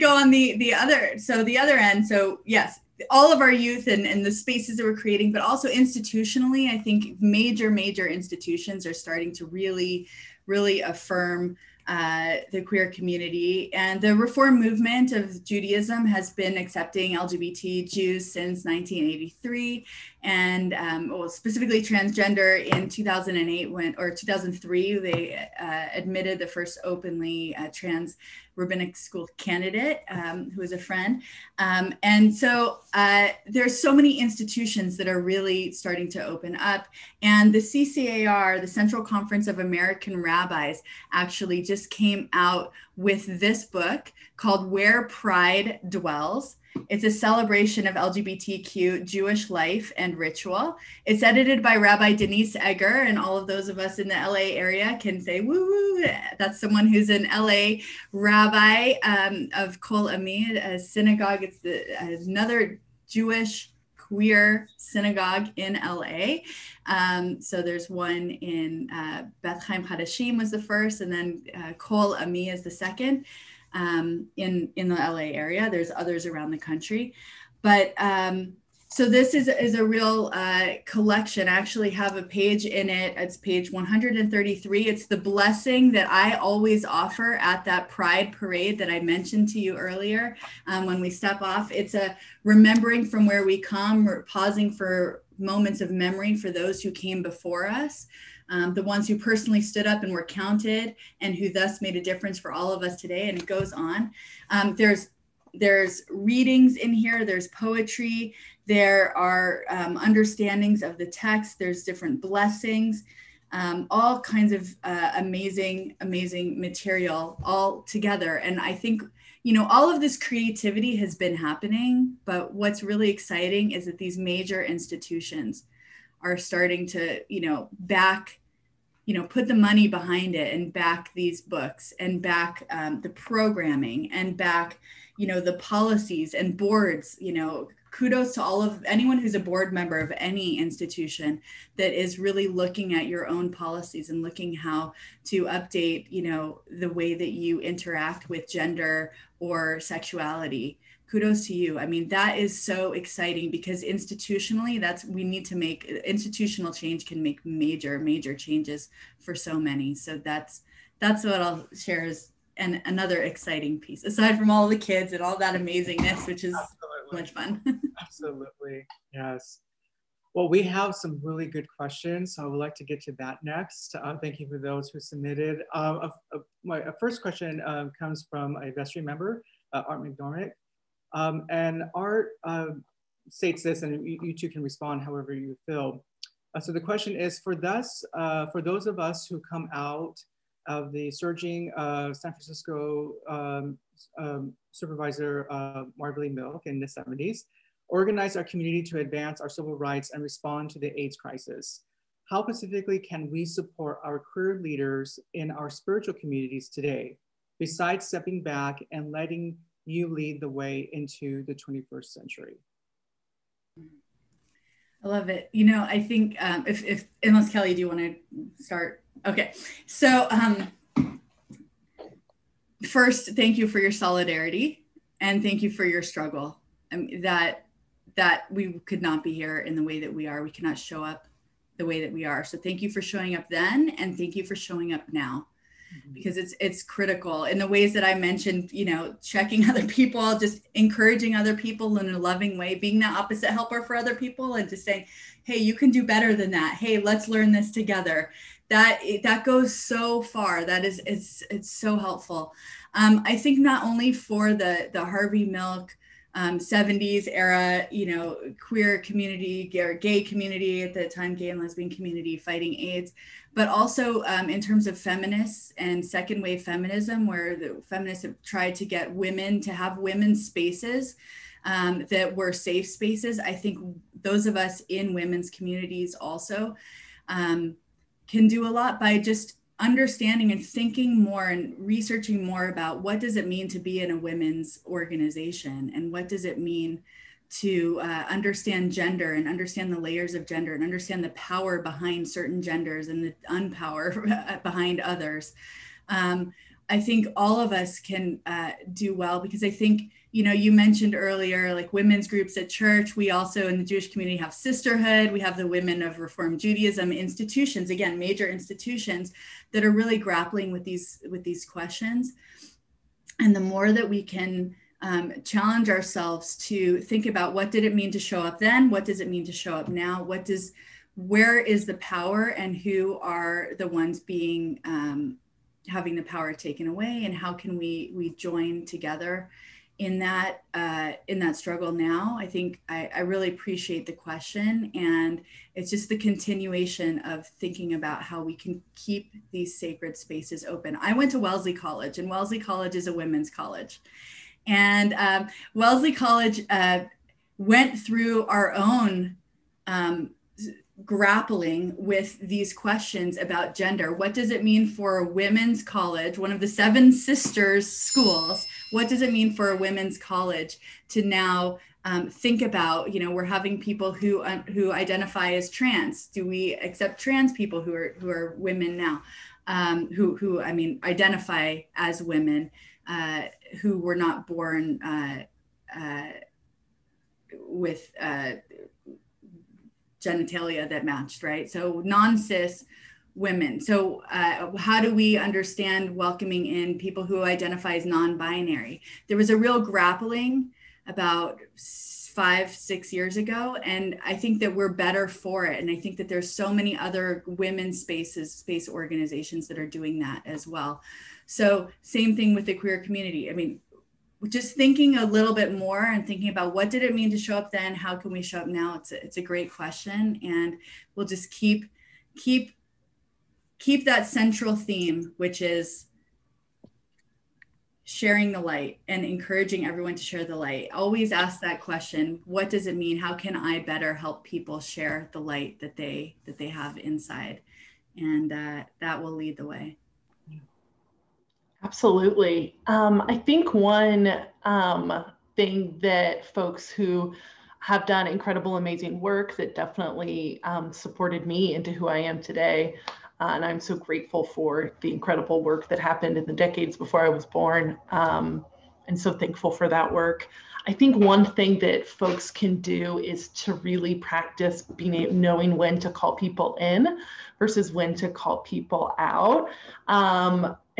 [SPEAKER 3] go on the the other so the other end. So yes, all of our youth and, and the spaces that we're creating, but also institutionally, I think major, major institutions are starting to really, really affirm uh, the queer community. And the reform movement of Judaism has been accepting LGBT Jews since 1983 and um, well, specifically transgender in 2008 when or 2003 they uh, admitted the first openly uh, trans rabbinic school candidate um, who is a friend. Um, and so uh, there's so many institutions that are really starting to open up. And the ccar the central conference of american rabbis actually just came out with this book called where pride dwells it's a celebration of LGBTQ Jewish life and ritual. It's edited by Rabbi Denise Eger, and all of those of us in the LA area can say woo woo. That's someone who's an LA rabbi um, of Kol Ami, a synagogue. It's the, another Jewish queer synagogue in LA. Um, so there's one in uh, Beth Chayim Chadashim was the first, and then uh, Kol Ami is the second um, in in the LA area. There's others around the country, but um, so this is is a real uh, collection. I actually have a page in it. It's page 133. It's the blessing that I always offer at that Pride parade that I mentioned to you earlier. Um, when we step off, it's a remembering from where we come. Pausing for moments of memory for those who came before us um, the ones who personally stood up and were counted and who thus made a difference for all of us today. And it goes on. Um, there's there's readings in here. There's poetry. There are um, understandings of the text. There's different blessings. Um, all kinds of uh, amazing, amazing material all together. And I think, you know, all of this creativity has been happening, but what's really exciting is that these major institutions are starting to you know back you know put the money behind it and back these books and back um, the programming and back you know the policies and boards you know kudos to all of anyone who's a board member of any institution that is really looking at your own policies and looking how to update you know the way that you interact with gender or sexuality kudos to you i mean that is so exciting because institutionally that's we need to make institutional change can make major major changes for so many so that's that's what i'll share as and another exciting piece aside from all the kids and all that amazingness which is Absolutely. much fun
[SPEAKER 2] Absolutely. Yes. Well, we have some really good questions, so I would like to get to that next. Uh, thank you for those who submitted. Uh, uh, my first question um, comes from a vestry member, uh, Art McDormick. Um, and Art um, states this, and you, you, two can respond however you feel. Uh, so the question is, for, thus, uh, for those of us who come out of the surging San Francisco um, um, supervisor uh, Milk in the 70s, organize our community to advance our civil rights and respond to the AIDS crisis. How specifically can we support our queer leaders in our spiritual communities today, besides stepping back and letting you lead the way into the 21st century?
[SPEAKER 3] I love it. You know, I think um, if, if, unless Kelly, do you want to start? Okay. So, um, first, thank you for your solidarity and thank you for your struggle. I mean, that that we could not be here in the way that we are. We cannot show up the way that we are. So thank you for showing up then and thank you for showing up now. Mm-hmm. Because it's it's critical in the ways that I mentioned, you know, checking other people, just encouraging other people in a loving way, being the opposite helper for other people and just saying, "Hey, you can do better than that. Hey, let's learn this together." That that goes so far. That is it's it's so helpful. Um, I think not only for the the Harvey Milk um, 70s era, you know, queer community or gay community at the time, gay and lesbian community fighting AIDS, but also um, in terms of feminists and second wave feminism, where the feminists have tried to get women to have women's spaces um, that were safe spaces. I think those of us in women's communities also um, can do a lot by just understanding and thinking more and researching more about what does it mean to be in a women's organization and what does it mean to uh, understand gender and understand the layers of gender and understand the power behind certain genders and the unpower behind others. Um, i think all of us can uh, do well because i think you know you mentioned earlier like women's groups at church. We also in the jewish community have sisterhood. We have the women of reform judaism institutions again major institutions that are really grappling with these with these questions. And the more that we can um, challenge ourselves to think about what did it mean to show up then? What does it mean to show up now? What does where is the power and who are the ones being um, having the power taken away? And how can we we join together in that uh, in that struggle now i think I, I, really appreciate the question and it's just the continuation of thinking about how we can keep these sacred spaces open i went to wellesley college and wellesley college is a women's college and um, wellesley college uh, went through our own um, grappling with these questions about gender. What does it mean for a women's college, one of the seven sisters schools? What does it mean for a women's college to now um, think about? You know, we're having people who uh, who identify as trans. Do we accept trans people who are who are women now? Um, who who I mean identify as women uh, who were not born uh, uh with uh, genitalia that matched, right? So non cis women. So, uh, how do we understand welcoming in people who identify as non binary? There was a real grappling about five, six years ago. And I think that we're better for it. And I think that there's so many other women's spaces, space organizations that are doing that as well. So, same thing with the queer community. I mean, just thinking a little bit more and thinking about what did it mean to show up then how can we show up now it's a, it's a great question and we'll just keep keep keep that central theme which is sharing the light and encouraging everyone to share the light always ask that question what does it mean how can i better help people share the light that they that they have inside and uh, that will lead the way
[SPEAKER 4] Absolutely. Um, I think one um, thing that folks who have done incredible, amazing work that definitely um, supported me into who I am today. Uh, and I'm so grateful for the incredible work that happened in the decades before I was born. Um, and so thankful for that work. I think one thing that folks can do is to really practice being knowing when to call people in versus when to call people out. Um,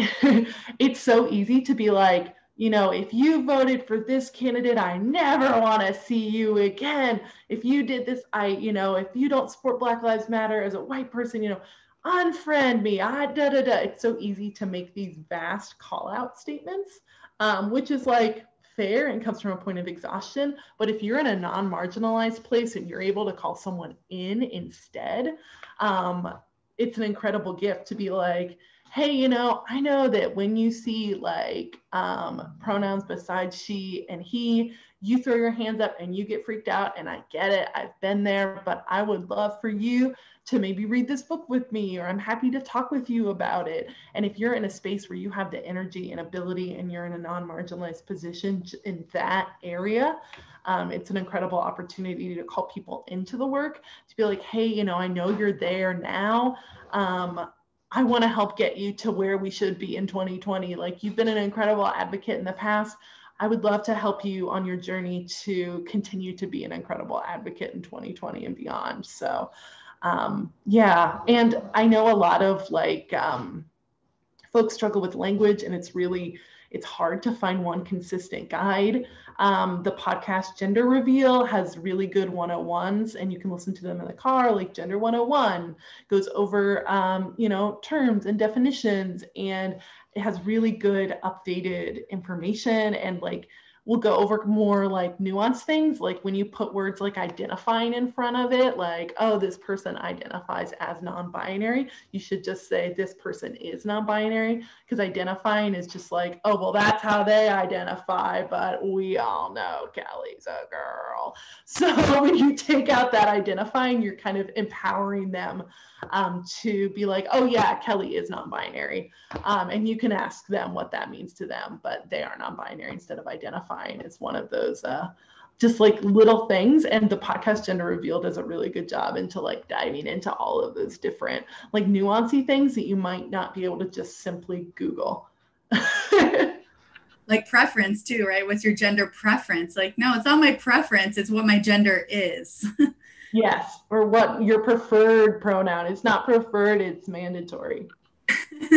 [SPEAKER 4] it's so easy to be like, you know, if you voted for this candidate, I never want to see you again. If you did this, I, you know, if you don't support Black Lives Matter as a white person, you know, unfriend me. Da da da. It's so easy to make these vast call out statements, um, which is like fair and comes from a point of exhaustion. But if you're in a non marginalized place and you're able to call someone in instead, um, it's an incredible gift to be like, hey, you know, I know that when you see like um, pronouns besides she and he, you throw your hands up and you get freaked out. And I get it. I've been there, but I would love for you to maybe read this book with me, or I'm happy to talk with you about it. And if you're in a space where you have the energy and ability and you're in a non marginalized position in that area, um, it's an incredible opportunity to call people into the work to be like, hey, you know, I know you're there now. Um, I want to help get you to where we should be in 2020. Like you've been an incredible advocate in the past. I would love to help you on your journey to continue to be an incredible advocate in 2020 and beyond. So, um, yeah. And I know a lot of like um, folks struggle with language, and it's really it's hard to find one consistent guide. Um, the podcast Gender Reveal has really good 101s, and you can listen to them in the car, like Gender 101 goes over, um, you know, terms and definitions, and it has really good updated information and like we'll go over more like nuanced things like when you put words like identifying in front of it like oh this person identifies as non-binary you should just say this person is non-binary because identifying is just like oh well that's how they identify but we all know kelly's a girl. So when you take out that identifying you're kind of empowering them um, to be like oh yeah kelly is non-binary. Um, and you can ask them what that means to them but they are non-binary instead of identifying fine is one of those uh, just like little things and the podcast gender reveal does a really good job into like diving into all of those different like nuancy things that you might not be able to just simply google.
[SPEAKER 3] Like preference too right? What's your gender preference? Like no it's not my preference it's what my gender is.
[SPEAKER 4] Yes or what your preferred pronoun it's not preferred it's mandatory.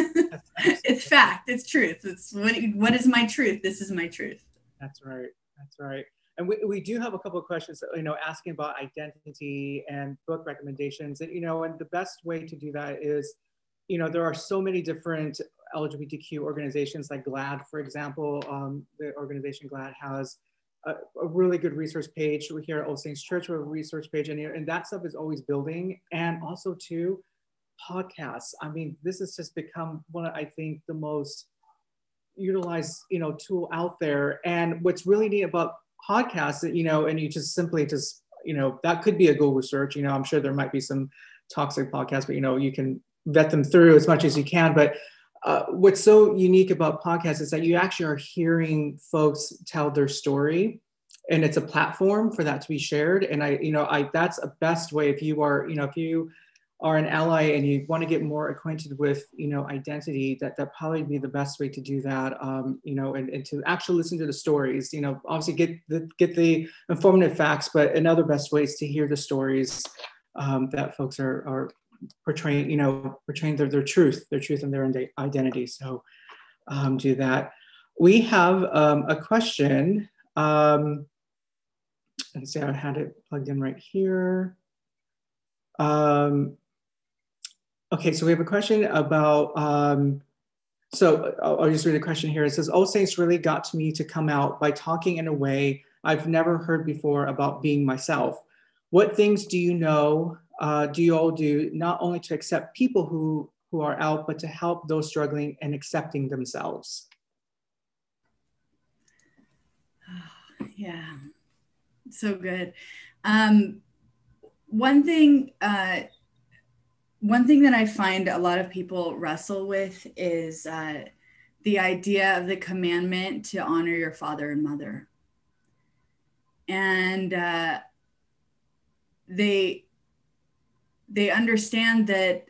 [SPEAKER 3] It's fact it's truth. It's what what is my truth? This is my truth
[SPEAKER 2] that's right. That's right. And we, we do have a couple of questions, you know, asking about identity and book recommendations. And, you know, and the best way to do that is, you know, there are so many different LGBTQ organizations like GLAAD, for example. Um, the organization GLAAD has a, a, really good resource page. We're here at All Saints Church, we have a resource page, and, and that stuff is always building. And also, too, podcasts. I mean, this has just become one of, I think, the most utilize you know tool out there. And what's really neat about podcasts you know and you just simply just you know that could be a google search you know i'm sure there might be some toxic podcasts but you know you can vet them through as much as you can. But uh, what's so unique about podcasts is that you actually are hearing folks tell their story and it's a platform for that to be shared. And i you know i that's a best way if you are you know if you are an ally and you want to get more acquainted with you know identity that that probably be the best way to do that um, you know and, and to actually listen to the stories you know obviously get the get the informative facts but another best way is to hear the stories um, that folks are are portraying you know portraying their, their truth their truth and their identity. So um, do that. We have um, a question um, let's see i had it plugged in right here. Um, Okay, so we have a question about, um, so I'll, I'll just read the question here. It says, All Saints really got to me to come out by talking in a way I've never heard before about being myself. What things do you know, uh, do you all do, not only to accept people who, who are out, but to help those struggling and accepting themselves?
[SPEAKER 3] Yeah, so good. Um, one thing, uh, one thing that I find a lot of people wrestle with is uh, the idea of the commandment to honor your father and mother. And uh, they they understand that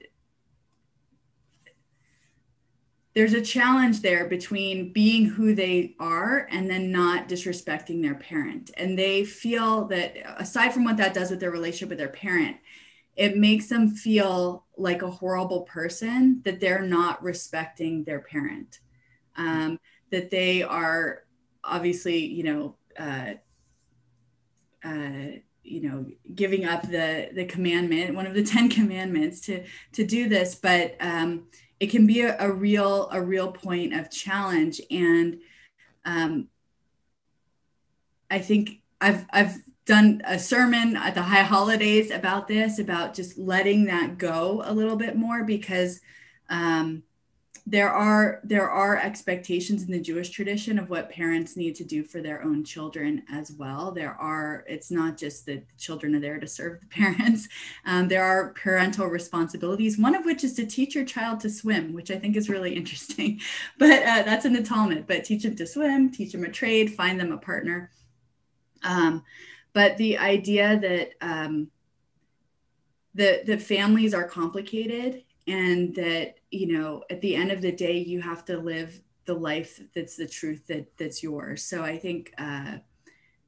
[SPEAKER 3] there's a challenge there between being who they are and then not disrespecting their parent. And they feel that aside from what that does with their relationship with their parent, it makes them feel like a horrible person that they're not respecting their parent, um, that they are obviously, you know, uh, uh, you know, giving up the the commandment, one of the Ten Commandments, to to do this, but um, it can be a, a real a real point of challenge. And um, i think i've i've done a sermon at the high holidays about this about just letting that go a little bit more because um, there are there are expectations in the Jewish tradition of what parents need to do for their own children as well. There are it's not just that the children are there to serve the parents. Um, there are parental responsibilities. One of which is to teach your child to swim, which I think is really interesting. But uh, that's in the Talmud. But teach them to swim, teach them a trade, find them a partner. Um, but the idea that um, the the families are complicated and that you know at the end of the day you have to live the life that's the truth that that's yours. So i think uh,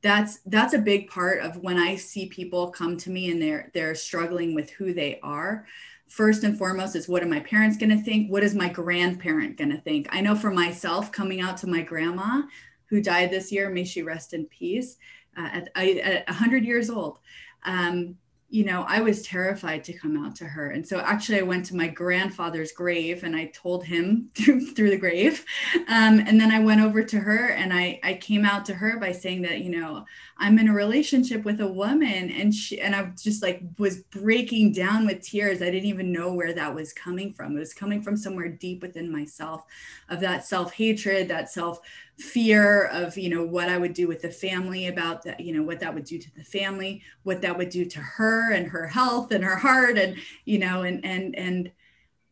[SPEAKER 3] that's that's a big part of when i see people come to me and they're they're struggling with who they are. First and foremost is what are my parents going to think? What is my grandparent going to think? I know for myself coming out to my grandma who died this year may she rest in peace uh, at, at 100 years old um, you know, I was terrified to come out to her. And so actually, I went to my grandfather's grave and I told him through, through the grave. Um, and then I went over to her and I, I came out to her by saying that, you know, I'm in a relationship with a woman. And she, and I just like was breaking down with tears. I didn't even know where that was coming from. It was coming from somewhere deep within myself of that self hatred, that self fear of you know what i would do with the family about that you know what that would do to the family what that would do to her and her health and her heart and you know and and and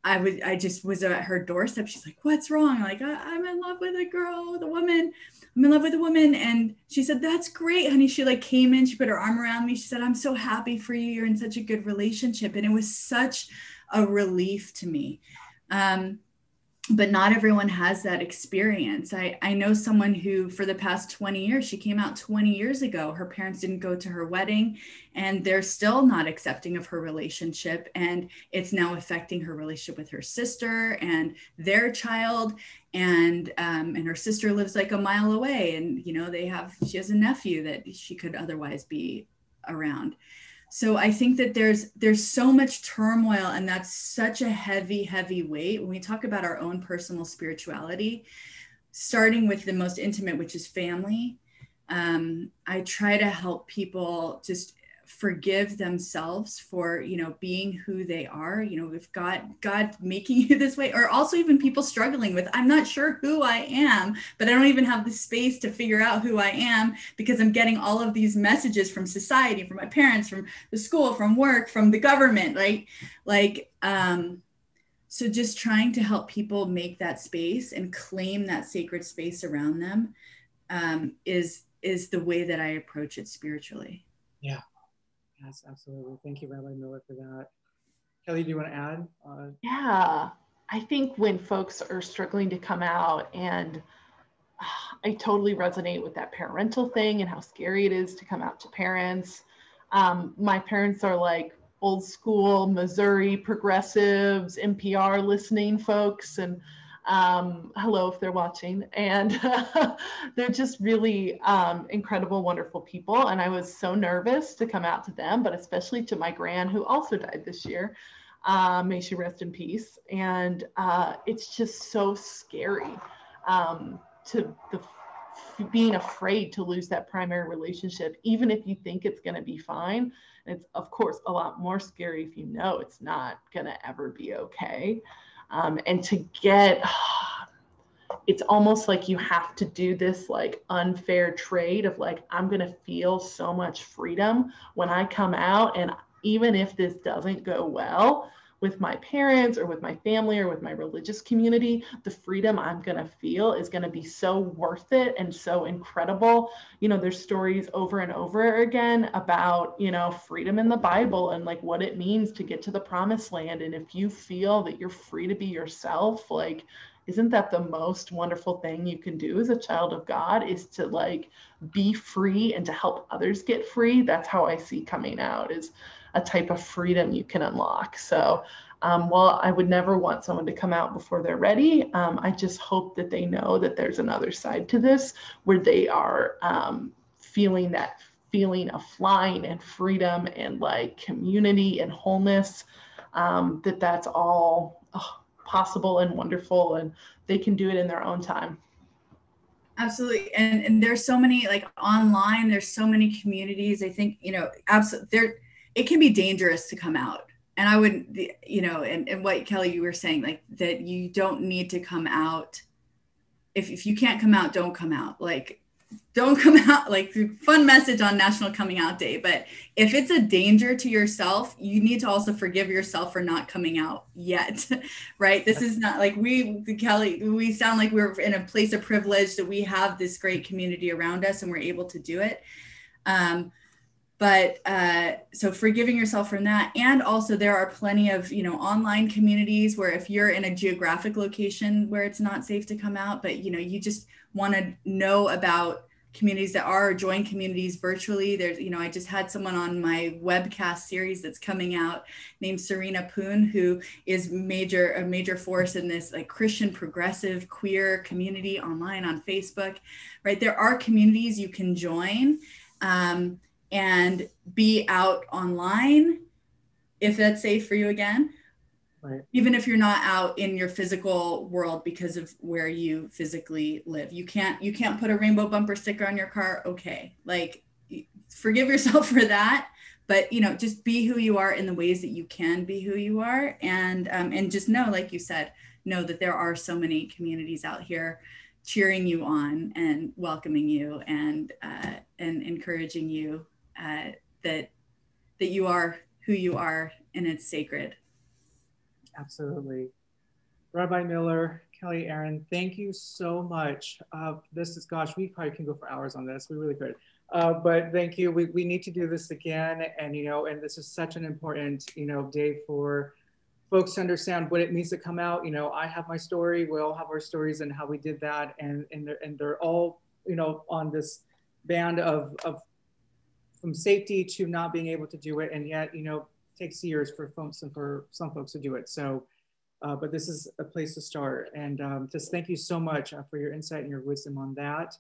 [SPEAKER 3] i would i just was at her doorstep. She's like what's wrong? Like i'm in love with a girl with a woman. I'm in love with a woman. And she said that's great honey. She like came in she put her arm around me. She said i'm so happy for you. You're in such a good relationship. And it was such a relief to me. Um, but not everyone has that experience. I, I know someone who, for the past 20 years, she came out 20 years ago. Her parents didn't go to her wedding, and they're still not accepting of her relationship. And it's now affecting her relationship with her sister and their child. And um, and her sister lives like a mile away, and you know they have she has a nephew that she could otherwise be around so i think that there's there's so much turmoil and that's such a heavy heavy weight. When we talk about our own personal spirituality starting with the most intimate which is family um, i try to help people just forgive themselves for you know being who they are you know if god god making you this way or also even people struggling with i'm not sure who i am but i don't even have the space to figure out who i am because i'm getting all of these messages from society from my parents from the school from work from the government right? Like um so just trying to help people make that space and claim that sacred space around them um, is is the way that i approach it spiritually.
[SPEAKER 2] Yeah Yes, absolutely. Thank you, Rabbi Miller, for that. Kelly, do you want to add?
[SPEAKER 4] Uh, yeah, I think when folks are struggling to come out, and uh, I totally resonate with that parental thing and how scary it is to come out to parents. Um, my parents are like old school Missouri progressives, NPR listening folks, and um, hello, if they're watching. And they're just really um, incredible, wonderful people. And I was so nervous to come out to them, but especially to my gran, who also died this year. Uh, may she rest in peace. And uh, it's just so scary um, to the being afraid to lose that primary relationship, even if you think it's going to be fine. it's, of course, a lot more scary if you know it's not going to ever be okay um, and to get it's almost like you have to do this like unfair trade of like i'm going to feel so much freedom when i come out and even if this doesn't go well with my parents or with my family or with my religious community, the freedom I'm going to feel is going to be so worth it and so incredible. You know, there's stories over and over again about, you know, freedom in the Bible and like what it means to get to the promised land. And if you feel that you're free to be yourself, like, isn't that the most wonderful thing you can do as a child of God is to like be free and to help others get free? That's how I see coming out is a type of freedom you can unlock. So, um, while I would never want someone to come out before they're ready, um, I just hope that they know that there's another side to this where they are um, feeling that feeling of flying and freedom and like community and wholeness. Um, that that's all oh, possible and wonderful, and they can do it in their own time.
[SPEAKER 3] Absolutely. And, and there's so many like online, there's so many communities. I think, you know, absolutely there it can be dangerous to come out. And i would you know and, and what kelly you were saying like that you don't need to come out. If, if you can't come out don't come out. Like don't come out like fun message on national coming out day. But if it's a danger to yourself you need to also forgive yourself for not coming out yet right? This is not like we kelly we sound like we're in a place of privilege that we have this great community around us and we're able to do it. Um, but uh, so forgiving yourself from that. And also there are plenty of you know online communities where if you're in a geographic location where it's not safe to come out but you know you just want to know about communities that are join communities virtually. There's you know i just had someone on my webcast series that's coming out named serena poon who is major a major force in this like christian progressive queer community online on facebook right? There are communities you can join um, and be out online if that's safe for you again. Right. Even if you're not out in your physical world because of where you physically live, you can't you can't put a rainbow bumper sticker on your car. Okay, like forgive yourself for that, but you know just be who you are in the ways that you can be who you are, and um, and just know, like you said, know that there are so many communities out here cheering you on and welcoming you and uh, and encouraging you uh, that that you are who you are and it's sacred.
[SPEAKER 2] Absolutely. Rabbi Miller, Kelly Erin, thank you so much. Uh, this is, gosh, we probably can go for hours on this. We really could. Uh, but thank you. We, we need to do this again. And, you know, and this is such an important, you know, day for folks to understand what it means to come out. You know, I have my story. We all have our stories and how we did that. And, and, they're, and they're all, you know, on this band of, of from safety to not being able to do it. And yet, you know, takes years for folks and for some folks to do it. So, uh, but this is a place to start. And um, just thank you so much uh, for your insight and your wisdom on that.